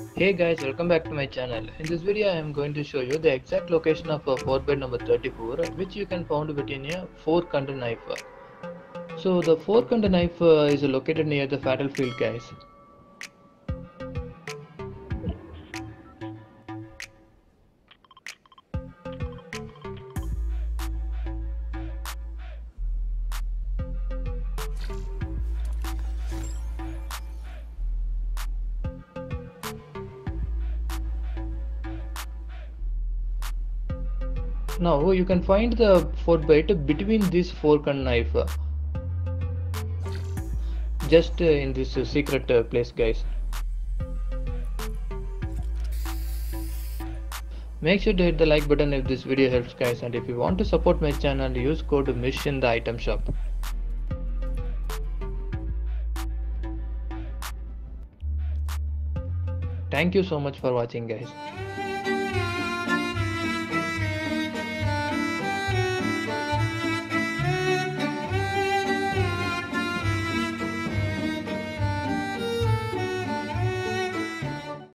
Hey guys, welcome back to my channel. In this video, I am going to show you the exact location of a Fortbyte number 34, which you can found within a fork and a knife. So the fork and the knife uh, is located near the fatal field, guys. Now you can find the Fortbyte between this fork and knife. Just uh, in this secret uh, place, guys. Make sure to hit the like button if this video helps guys and if you want to support my channel use code MISH in the item shop. Thank you so much for watching guys.